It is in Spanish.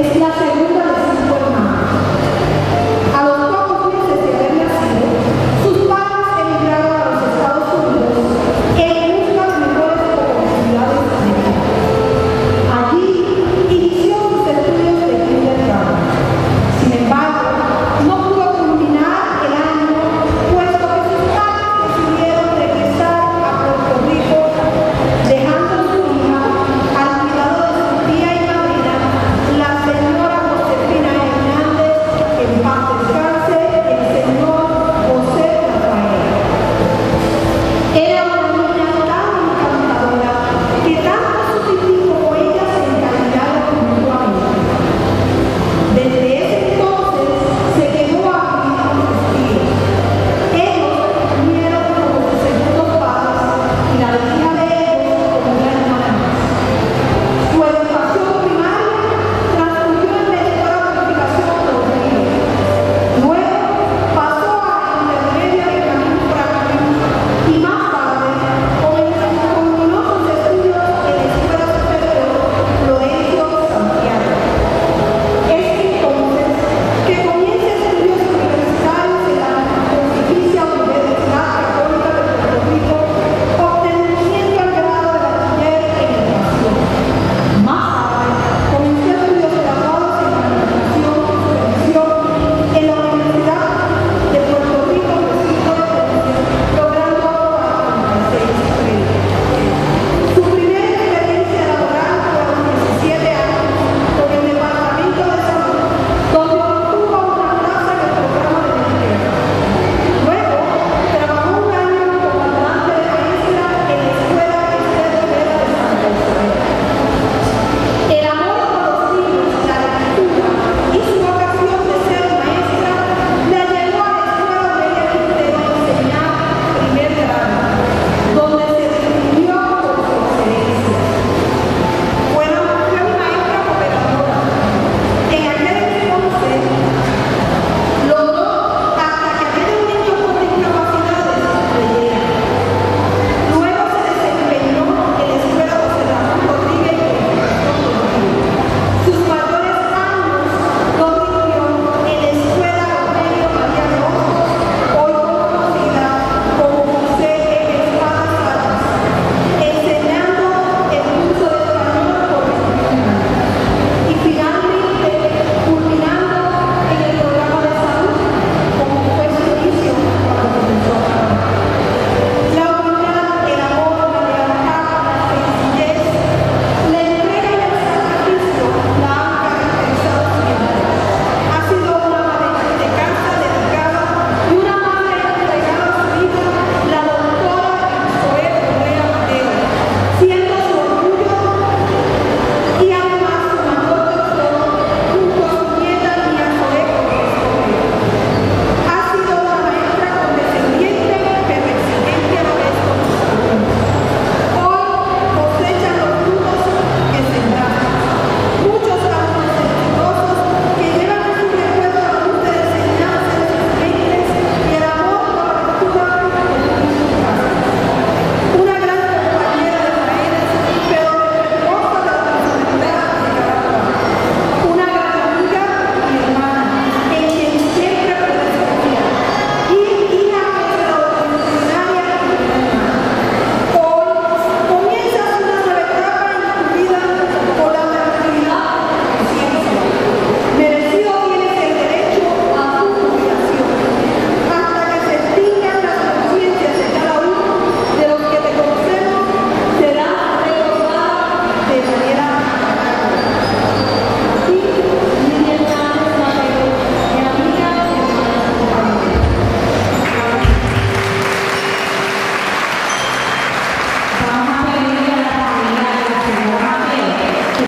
Es la